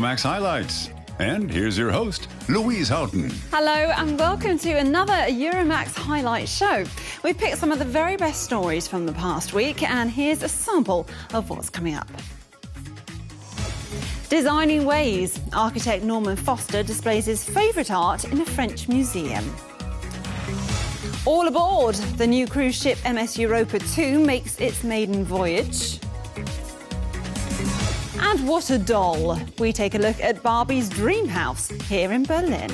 Euromaxx highlights. And here's your host, Louise Houghton. Hello, and welcome to another Euromaxx highlight show. We picked some of the very best stories from the past week, and here's a sample of what's coming up. Designing Ways. Architect Norman Foster displays his favourite art in a French museum. All aboard! The new cruise ship MS Europa 2 makes its maiden voyage. And what a doll! We take a look at Barbie's dream house here in Berlin.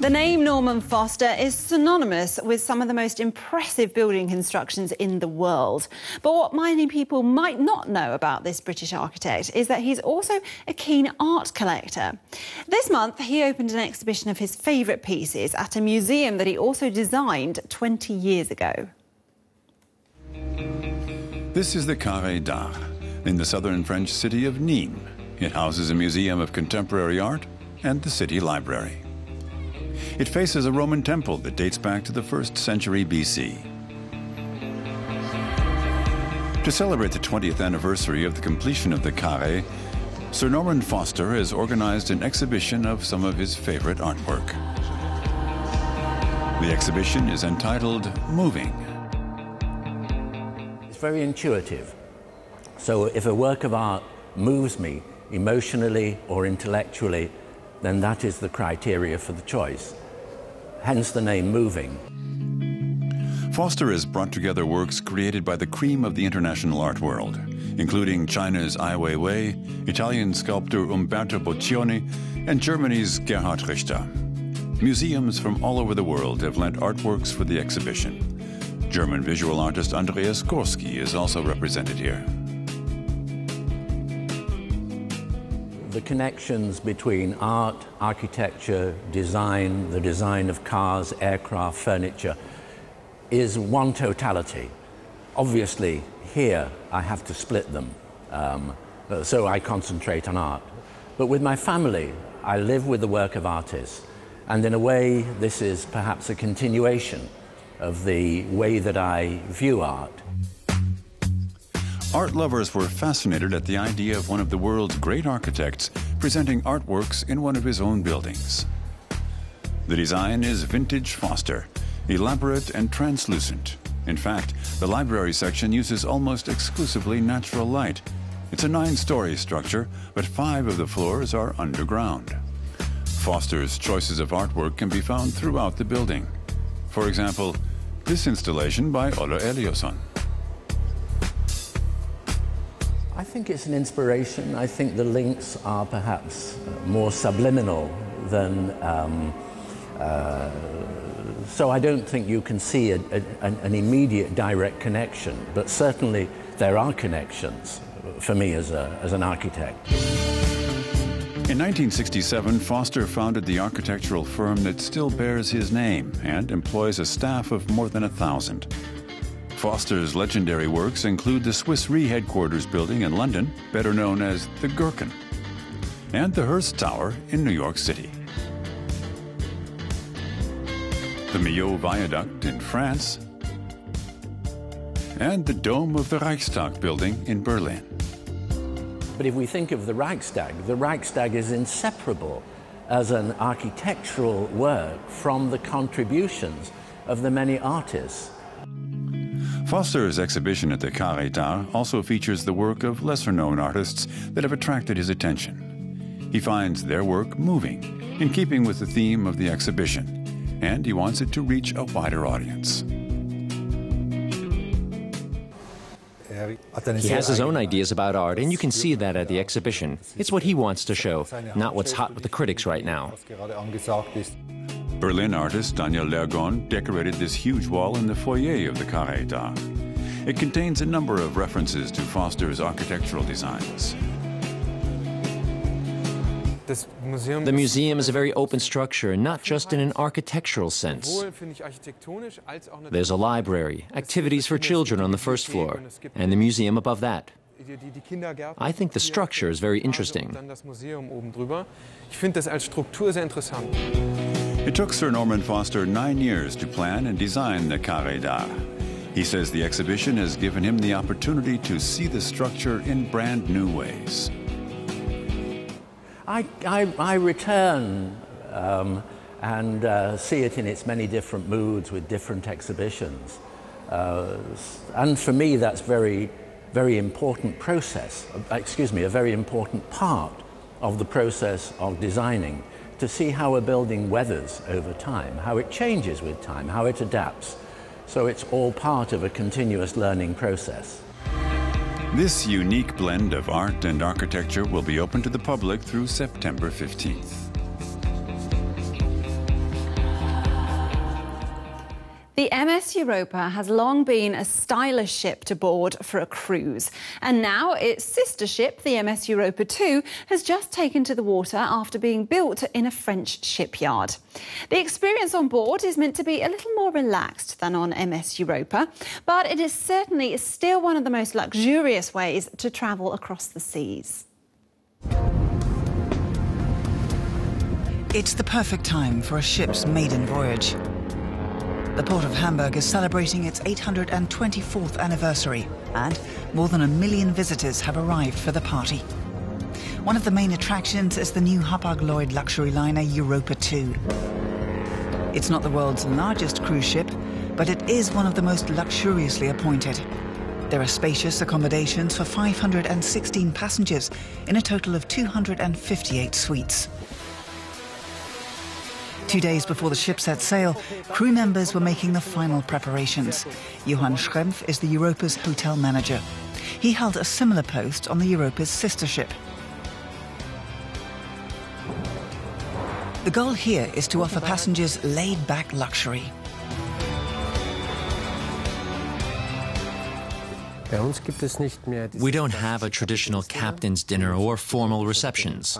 The name Norman Foster is synonymous with some of the most impressive building constructions in the world. But what many people might not know about this British architect is that he's also a keen art collector. This month, he opened an exhibition of his favourite pieces at a museum that he also designed 20 years ago. This is the Carré d'Art in the southern French city of Nîmes. It houses a museum of contemporary art and the city library. It faces a Roman temple that dates back to the first century BC. To celebrate the 20th anniversary of the completion of the Carré, Sir Norman Foster has organized an exhibition of some of his favorite artwork. The exhibition is entitled Moving. Very intuitive. So if a work of art moves me emotionally or intellectually, then that is the criteria for the choice hence the name Moving. Foster has brought together works created by the cream of the international art world, including China's Ai Weiwei, Italian sculptor Umberto Boccioni, and Germany's Gerhard Richter. Museums from all over the world have lent artworks for the exhibition. German visual artist Andreas Gursky is also represented here. the connections between art, architecture, design, the design of cars, aircraft, furniture, is one totality. Obviously, here I have to split them, um, so I concentrate on art. But with my family, I live with the work of artists, and in a way, this is perhaps a continuation of the way that I view art. Art lovers were fascinated at the idea of one of the world's great architects presenting artworks in one of his own buildings. The design is vintage Foster, elaborate and translucent. In fact, the library section uses almost exclusively natural light. It's a nine-story structure, but five of the floors are underground. Foster's choices of artwork can be found throughout the building. For example, this installation by Olafur Eliasson. I think it's an inspiration. I think the links are perhaps more subliminal than. Um, uh, so I don't think you can see a, a, an immediate direct connection, but certainly there are connections for me as, a, as an architect. In 1967, Foster founded the architectural firm that still bears his name and employs a staff of more than a thousand. Foster's legendary works include the Swiss Re headquarters building in London, better known as the Gherkin, and the Hearst Tower in New York City. The Millau Viaduct in France, and the dome of the Reichstag building in Berlin. But if we think of the Reichstag, the Reichstag is inseparable as an architectural work from the contributions of the many artists Foster's exhibition at the d'Art also features the work of lesser known artists that have attracted his attention. He finds their work moving, in keeping with the theme of the exhibition, and he wants it to reach a wider audience. He has his own ideas about art, and you can see that at the exhibition. It's what he wants to show, not what's hot with the critics right now. Berlin artist Daniel Lergon decorated this huge wall in the foyer of the Carré d'Art. It contains a number of references to Foster's architectural designs. The museum is a very open structure, not just in an architectural sense. There's a library, activities for children on the first floor, and the museum above that. I think the structure is very interesting. It took Sir Norman Foster nine years to plan and design the Carré d'Art. He says the exhibition has given him the opportunity to see the structure in brand new ways. I, I, I return um, and uh, see it in its many different moods with different exhibitions. Uh, and for me, that's very, very important process, excuse me, a very important part of the process of designing to see how a building weathers over time, how it changes with time, how it adapts. So it's all part of a continuous learning process. This unique blend of art and architecture will be open to the public through September 15th. The MS Europa has long been a stylish ship to board for a cruise, and now its sister ship, the MS Europa 2, has just taken to the water after being built in a French shipyard. The experience on board is meant to be a little more relaxed than on MS Europa, but it is certainly still one of the most luxurious ways to travel across the seas. It's the perfect time for a ship's maiden voyage. The Port of Hamburg is celebrating its 824th anniversary, and more than a million visitors have arrived for the party. One of the main attractions is the new Hapag-Lloyd luxury liner Europa 2. It's not the world's largest cruise ship, but it is one of the most luxuriously appointed. There are spacious accommodations for 516 passengers in a total of 258 suites. Two days before the ship set sail, crew members were making the final preparations. Johann Schrempf is the Europa's hotel manager. He held a similar post on the Europa's sister ship. The goal here is to offer passengers laid-back luxury. We don't have a traditional captain's dinner or formal receptions.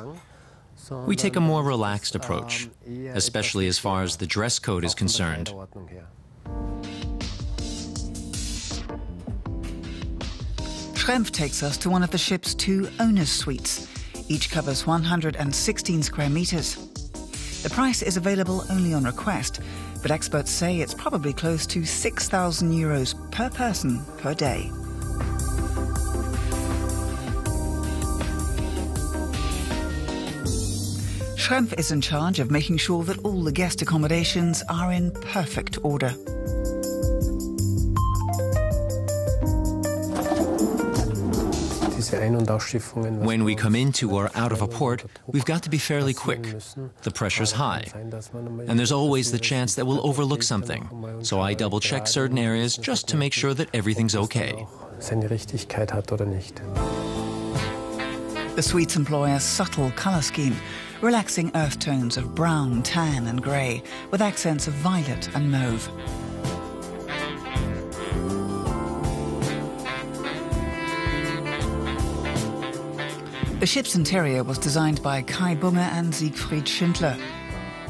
We take a more relaxed approach, especially as far as the dress code is concerned. Schrempf takes us to one of the ship's two owner's suites. Each covers 116 square meters. The price is available only on request, but experts say it's probably close to 6,000 euros per person per day. Schrempf is in charge of making sure that all the guest accommodations are in perfect order. When we come into or out of a port, we've got to be fairly quick. The pressure's high. And there's always the chance that we'll overlook something. So I double check certain areas just to make sure that everything's okay. The suites employ a subtle colour scheme relaxing earth tones of brown, tan, and grey, with accents of violet and mauve. The ship's interior was designed by Kai Bunge and Siegfried Schindler.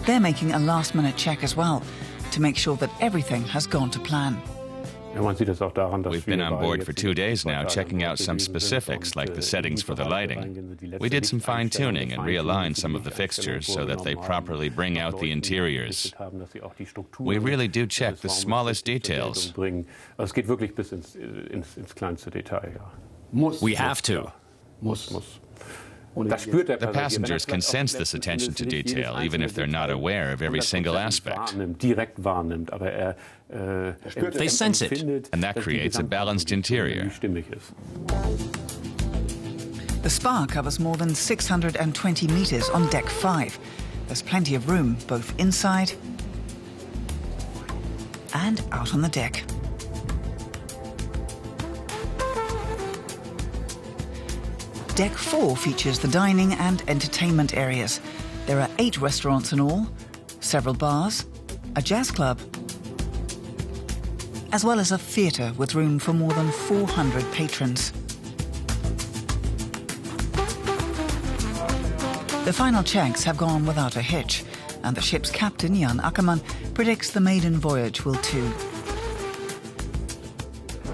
They're making a last minute check as well to make sure that everything has gone to plan. We've been on board for two days now, checking out some specifics like the settings for the lighting. We did some fine tuning and realigned some of the fixtures so that they properly bring out the interiors. We really do check the smallest details. We have to. The passengers can sense this attention to detail, even if they're not aware of every single aspect. They sense it. And that creates a balanced interior. The spa covers more than 620 metres on deck 5. There's plenty of room, both inside and out on the deck. Deck 4 features the dining and entertainment areas. There are eight restaurants in all, several bars, a jazz club, as well as a theatre with room for more than 400 patrons. The final checks have gone without a hitch, and the ship's captain, Jan Ackermann, predicts the maiden voyage will too.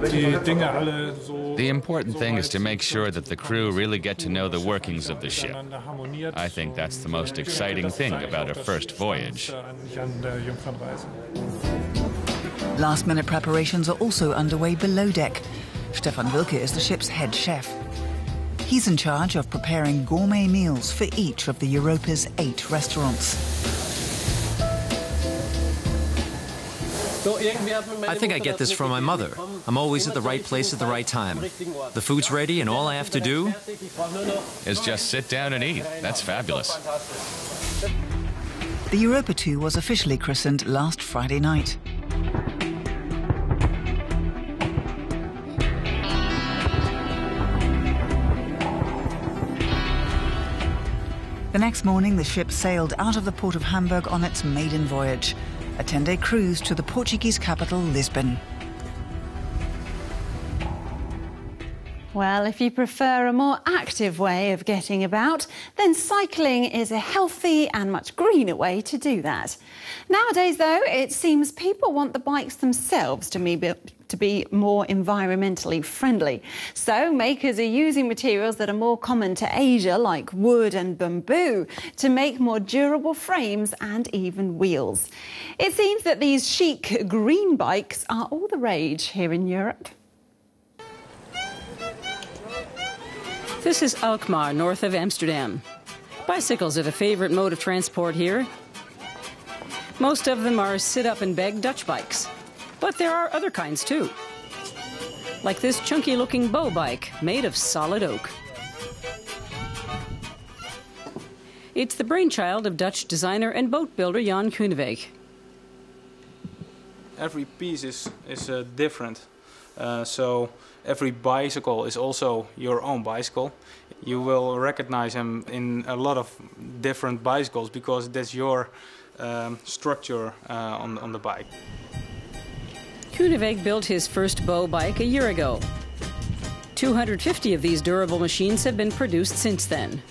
The important thing is to make sure that the crew really get to know the workings of the ship. I think that's the most exciting thing about a first voyage. Last minute preparations are also underway below deck. Stefan Wilke is the ship's head chef. He's in charge of preparing gourmet meals for each of the Europa's eight restaurants. I think I get this from my mother. I'm always at the right place at the right time. The food's ready, and all I have to do is just sit down and eat. That's fabulous. The Europa 2 was officially christened last Friday night. The next morning, the ship sailed out of the port of Hamburg on its maiden voyage, a 10 day cruise to the Portuguese capital, Lisbon. Well, if you prefer a more active way of getting about, then cycling is a healthy and much greener way to do that. Nowadays, though, it seems people want the bikes themselves to be, to be more environmentally friendly. So, makers are using materials that are more common to Asia, like wood and bamboo, to make more durable frames and even wheels. It seems that these chic green bikes are all the rage here in Europe. This is Alkmaar, north of Amsterdam. Bicycles are the favorite mode of transport here. Most of them are sit up and beg Dutch bikes, but there are other kinds too. Like this chunky looking bow bike made of solid oak. It's the brainchild of Dutch designer and boat builder Jan Groeneweg. Every piece is, is uh, different. Uh, so every bicycle is also your own bicycle. You will recognize them in a lot of different bicycles because that's your um, structure uh, on, on the bike. Groeneweg built his first bow bike a year ago. 250 of these durable machines have been produced since then.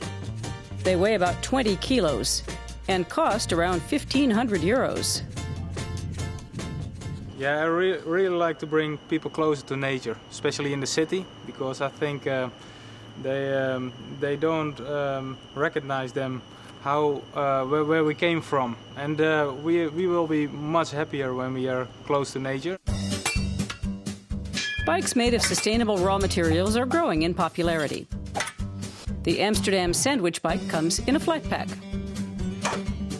They weigh about 20 kilos and cost around 1,500 euros. Yeah, I re really like to bring people closer to nature, especially in the city, because I think uh, they um, they don't um, recognize them how uh, where, where, we came from, and uh, we we will be much happier when we are close to nature. Bikes made of sustainable raw materials are growing in popularity. The Amsterdam sandwich bike comes in a flat pack.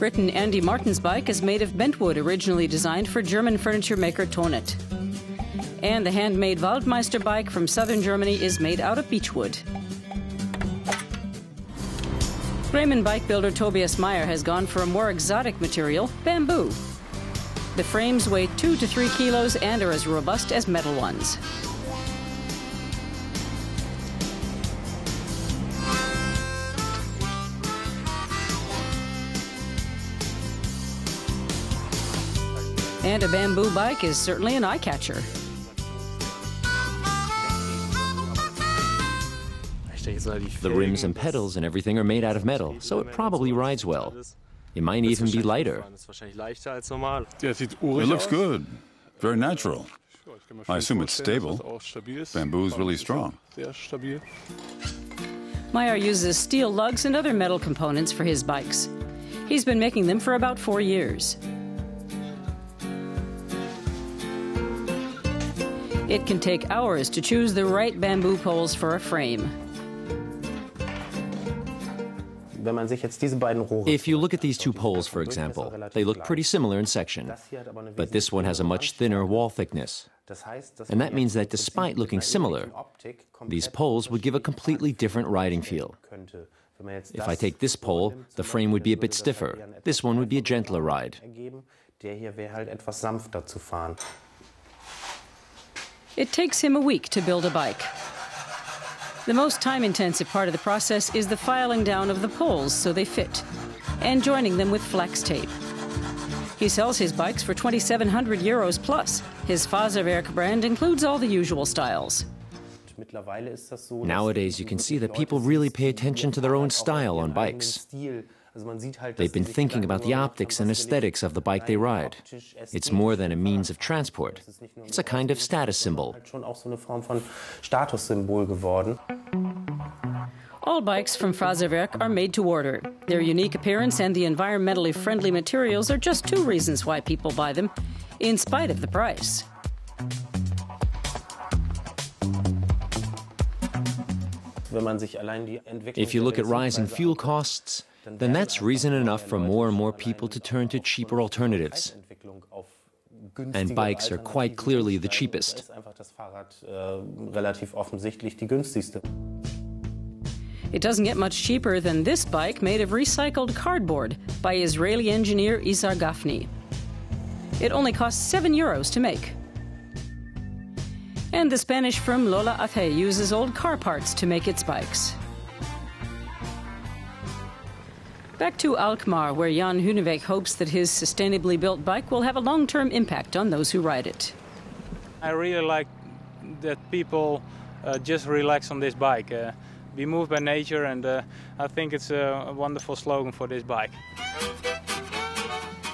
Britain Andy Martin's bike is made of bentwood originally designed for German furniture maker Thonet. And the handmade Waldmeister bike from southern Germany is made out of beechwood. Bremen bike builder Tobias Meyer has gone for a more exotic material, bamboo. The frames weigh 2 to 3 kilos and are as robust as metal ones. And a bamboo bike is certainly an eye catcher. The rims and pedals and everything are made out of metal, so it probably rides well. It might even be lighter. It looks good. Very natural. I assume it's stable. Bamboo's really strong. Meyer uses steel lugs and other metal components for his bikes. He's been making them for about four years. It can take hours to choose the right bamboo poles for a frame. If you look at these two poles, for example, they look pretty similar in section, but this one has a much thinner wall thickness. And that means that despite looking similar, these poles would give a completely different riding feel. If I take this pole, the frame would be a bit stiffer. This one would be a gentler ride. It takes him a week to build a bike. The most time intensive part of the process is the filing down of the poles so they fit, and joining them with flex tape. He sells his bikes for 2,700 euros plus. His Faserwerk brand includes all the usual styles. Nowadays, you can see that people really pay attention to their own style on bikes. They've been thinking about the optics and aesthetics of the bike they ride. It's more than a means of transport, it's a kind of status symbol. All bikes from Faserwerk are made to order. Their unique appearance and the environmentally friendly materials are just two reasons why people buy them. in spite of the price. If you look at rising fuel costs, then that's reason enough for more and more people to turn to cheaper alternatives. And bikes are quite clearly the cheapest. It doesn't get much cheaper than this bike made of recycled cardboard by Israeli engineer Izhar Gafni. It only costs 7 euros to make. And the Spanish firm Lola Athe uses old car parts to make its bikes. Back to Alkmaar, where Jan Groeneweg hopes that his sustainably built bike will have a long term impact on those who ride it. I really like that people uh, just relax on this bike. Uh, be moved by nature, and uh, I think it's a wonderful slogan for this bike.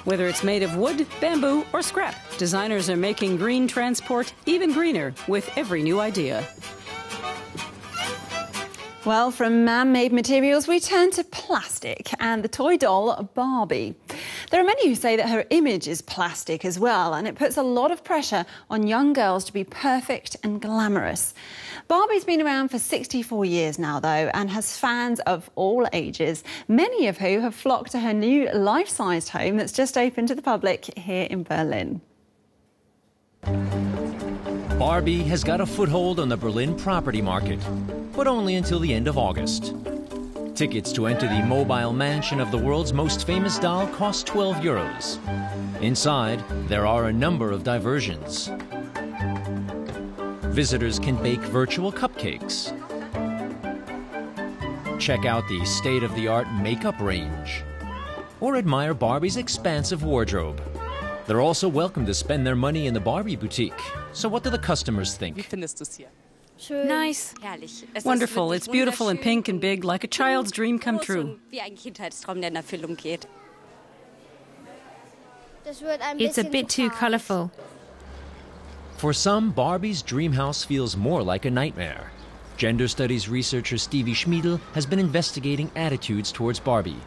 Whether it's made of wood, bamboo, or scrap, designers are making green transport even greener with every new idea. Well, from man made materials, we turn to plastic and the toy doll Barbie. There are many who say that her image is plastic as well, and it puts a lot of pressure on young girls to be perfect and glamorous. Barbie's been around for 64 years now, though, and has fans of all ages, many of who have flocked to her new life sized home that's just opened to the public here in Berlin. Barbie has got a foothold on the Berlin property market, but only until the end of August. Tickets to enter the mobile mansion of the world's most famous doll cost 12 euros. Inside, there are a number of diversions. Visitors can bake virtual cupcakes. Check out the state of the art makeup range. Or admire Barbie's expansive wardrobe. They're also welcome to spend their money in the Barbie boutique. So, what do the customers think? Nice. Wonderful. It's beautiful and pink and big, like a child's dream come true. It's a bit too colorful. For some, Barbie's dream house feels more like a nightmare. Gender studies researcher Stevie Schmiedel has been investigating attitudes towards Barbie.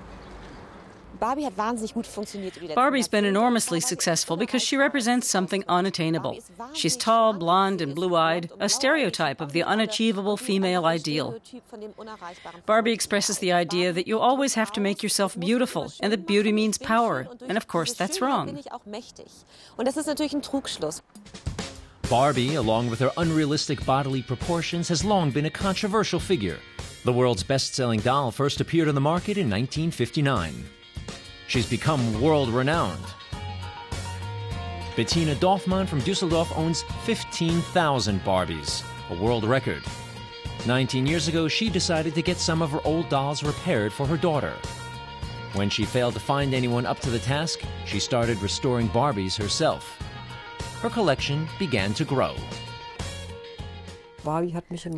Barbie's been enormously successful because she represents something unattainable. She's tall, blonde, and blue eyed, a stereotype of the unachievable female ideal. Barbie expresses the idea that you always have to make yourself beautiful, and that beauty means power. And of course, that's wrong. Barbie, along with her unrealistic bodily proportions, has long been a controversial figure. The world's best selling doll first appeared on the market in 1959. She's become world renowned. Bettina Dorfmann from Dusseldorf owns 15,000 Barbies, a world record. 19 years ago, she decided to get some of her old dolls repaired for her daughter. When she failed to find anyone up to the task, she started restoring Barbies herself her collection began to grow.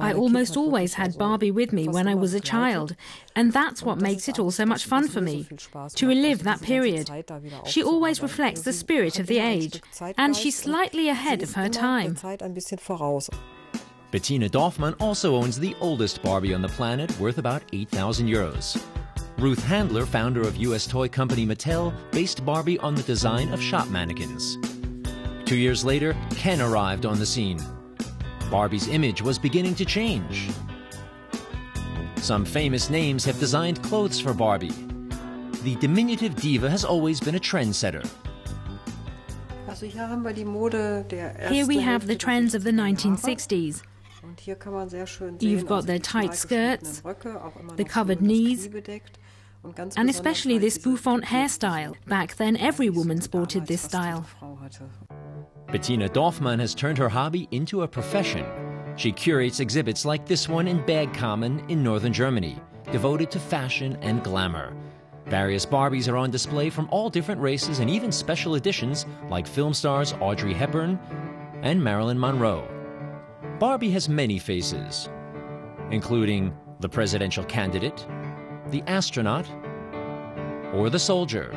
I almost always had Barbie with me when I was a child, and that's what makes it all so much fun for me to relive that period. She always reflects the spirit of the age, and she's slightly ahead of her time. Bettina Dorfmann also owns the oldest Barbie on the planet, worth about 8,000 euros. Ruth Handler, founder of US toy company Mattel, based Barbie on the design of shop mannequins. Two years later, Ken arrived on the scene. Barbie's image was beginning to change. Some famous names have designed clothes for Barbie. The diminutive diva has always been a trendsetter. Here we have the trends of the 1960s. You've got their tight skirts, the covered knees, and especially this bouffant hairstyle. Back then, every woman sported this style. Bettina Dorfmann has turned her hobby into a profession. She curates exhibits like this one in Bergkamen in northern Germany, devoted to fashion and glamour. Various Barbies are on display from all different races and even special editions like film stars Audrey Hepburn and Marilyn Monroe. Barbie has many faces, including the presidential candidate, the astronaut, or the soldier.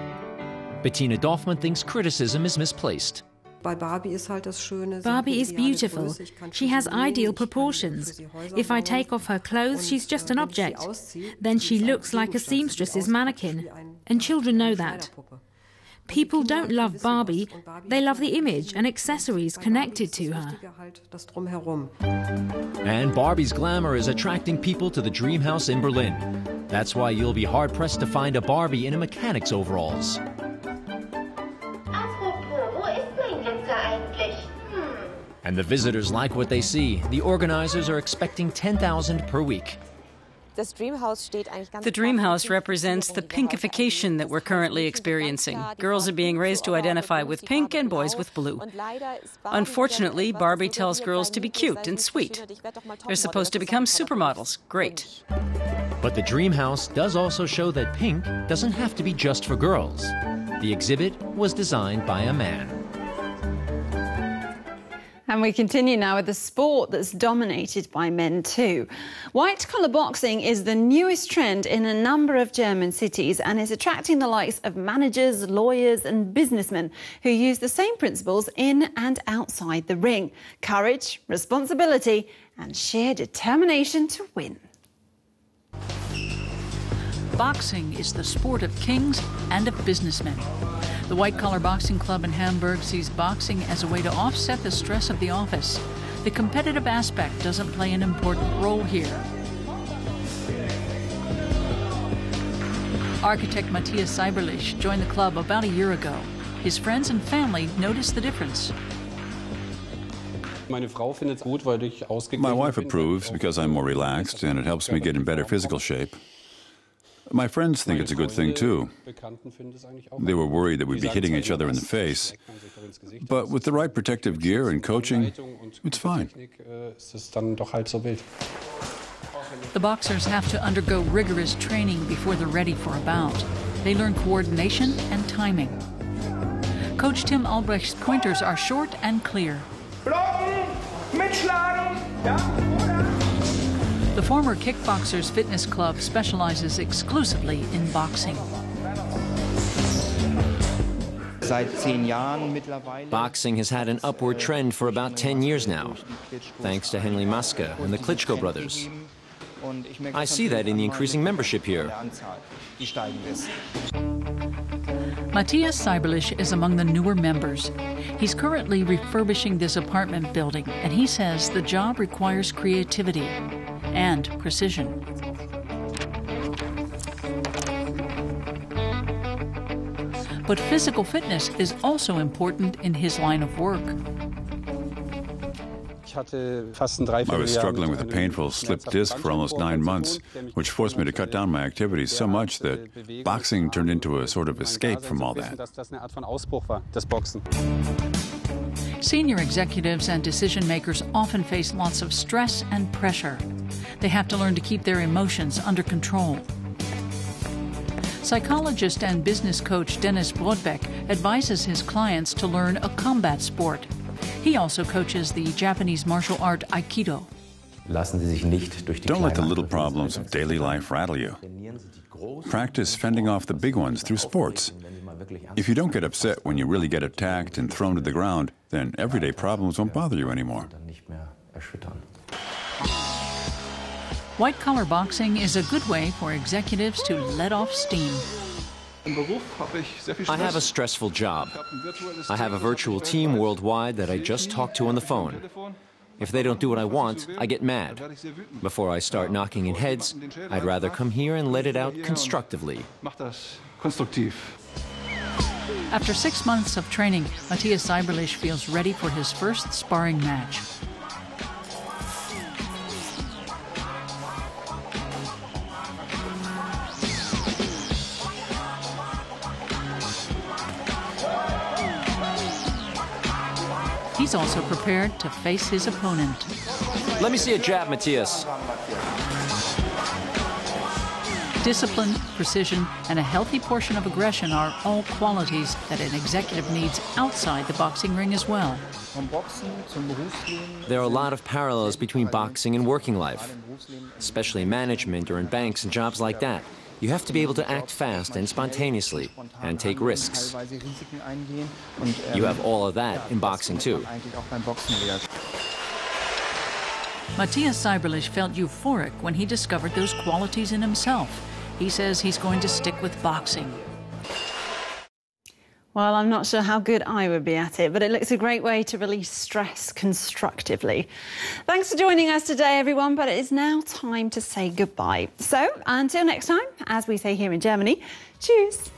Bettina Dorfmann thinks criticism is misplaced. Barbie is beautiful. She has ideal proportions. If I take off her clothes, she's just an object. Then she looks like a seamstress's mannequin. And children know that. People don't love Barbie, they love the image and accessories connected to her. And Barbie's glamour is attracting people to the Dream House in Berlin. That's why you'll be hard pressed to find a Barbie in a mechanic's overalls. And the visitors like what they see. The organizers are expecting 10,000 per week. The Dream House represents the pinkification that we're currently experiencing. Girls are being raised to identify with pink and boys with blue. Unfortunately, Barbie tells girls to be cute and sweet. They're supposed to become supermodels. Great. But the Dream House does also show that pink doesn't have to be just for girls. The exhibit was designed by a man. And we continue now with a sport that's dominated by men too. White collar boxing is the newest trend in a number of German cities and is attracting the likes of managers, lawyers, and businessmen who use the same principles in and outside the ring courage, responsibility, and sheer determination to win. Boxing is the sport of kings and of businessmen. The White Collar Boxing Club in Hamburg sees boxing as a way to offset the stress of the office. The competitive aspect doesn't play an important role here. Architect Matthias Seiberlich joined the club about a year ago. His friends and family noticed the difference. My wife approves because I'm more relaxed and it helps me get in better physical shape. My friends think it's a good thing too. They were worried that we'd be hitting each other in the face. But with the right protective gear and coaching, it's fine. The boxers have to undergo rigorous training before they're ready for a bout. They learn coordination and timing. Coach Tim Albrecht's pointers are short and clear. Blocken, mitschlagen, ja. The former Kickboxers Fitness Club specializes exclusively in boxing. Boxing has had an upward trend for about 10 years now, thanks to Henry Maske and the Klitschko brothers. I see that in the increasing membership here. Matthias Seiberlich is among the newer members. He's currently refurbishing this apartment building, and he says the job requires creativity and precision. But physical fitness is also important in his line of work. I was struggling with a painful slipped disc for almost nine months, which forced me to cut down my activities so much that boxing turned into a sort of escape from all that. Senior executives and decision makers often face lots of stress and pressure. They have to learn to keep their emotions under control. Psychologist and business coach Dennis Brodbeck advises his clients to learn a combat sport. He also coaches the Japanese martial art Aikido. Don't let the little problems of daily life rattle you. Practice fending off the big ones through sports. If you don't get upset when you really get attacked and thrown to the ground, then everyday problems won't bother you anymore. White collar boxing is a good way for executives to let off steam. I have a stressful job. I have a virtual team worldwide that I just talk to on the phone. If they don't do what I want, I get mad. Before I start knocking in heads, I'd rather come here and let it out constructively. After six months of training, Matthias Seiberlich feels ready for his first sparring match. He's also prepared to face his opponent. Let me see a jab, Matthias. Discipline, precision, and a healthy portion of aggression are all qualities that an executive needs outside the boxing ring as well. There are a lot of parallels between boxing and working life, especially management or in banks and jobs like that. You have to be able to act fast and spontaneously and take risks. You have all of that in boxing too. Matthias Seiberlich felt euphoric when he discovered those qualities in himself. He says he's going to stick with boxing. Well, I'm not sure how good I would be at it, but it looks a great way to release stress constructively. Thanks for joining us today, everyone, but it is now time to say goodbye. So, until next time, as we say here in Germany, cheers.